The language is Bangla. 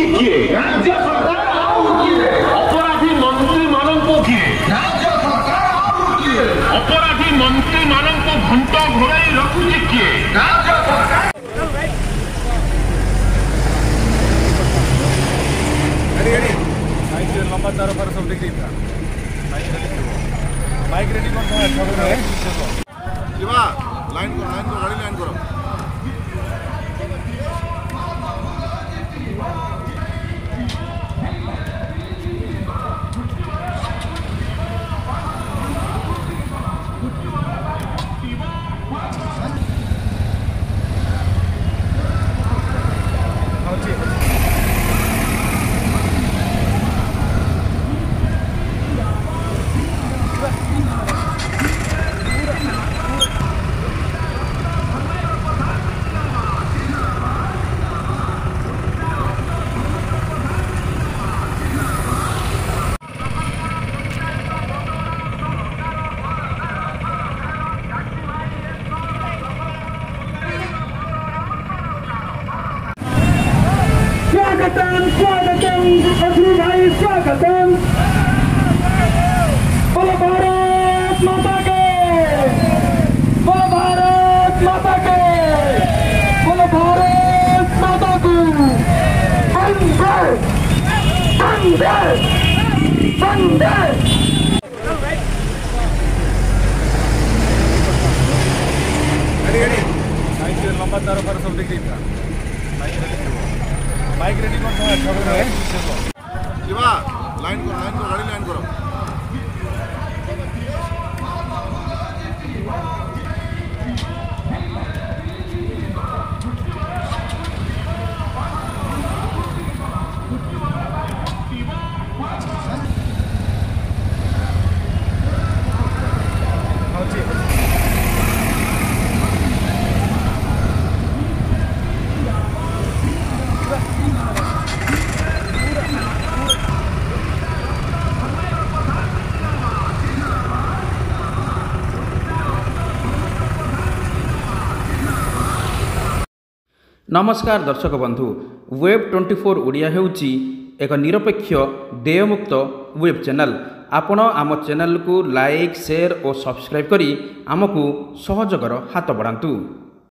শিখিয়ে রাজ্য সরকার অপরাধী মন্ত্রী মানবকে রাজ্য সরকার অপরাধী মন্ত্রী মানব ঘণ্ট ঘোড়াই রখুচিকে রাজ্য লম্বা তার উপরে সব লিখে দিতাম বাইক রেডি করতে হয় সব লাইন লাইন গাড়ি লাইন করো स्वागतम स्वागतम अजरू भाई स्वागतम बोलो भारत माता के बोलो भारत माता के बोलो भारत माता को अंदर अंदर अंदर Thank you, Mama Tara, for something. Thank you. Bike ready করতে হয় লাইন করো লাইন করো গাড়ি লাইন করো ନମସ୍କାର ଦର୍ଶକ ବନ୍ଧୁ ୱେବ୍ ଟ୍ୱେଣ୍ଟି ଫୋର୍ ଓଡ଼ିଆ ହେଉଛି ଏକ ନିରପେକ୍ଷ ଦେୟମୁକ୍ତ ୱେବ୍ ଚ୍ୟାନେଲ୍ ଆପଣ ଆମ ଚ୍ୟାନେଲ୍କୁ ଲାଇକ୍ ସେୟାର୍ ଓ ସବସ୍କ୍ରାଇବ୍ କରି ଆମକୁ ସହଯୋଗର ହାତ ବଢ଼ାନ୍ତୁ